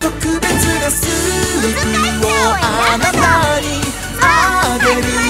特別なスープをあなたにあげる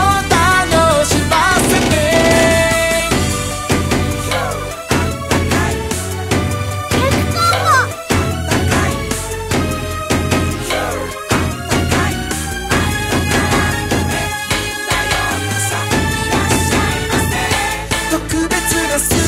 this.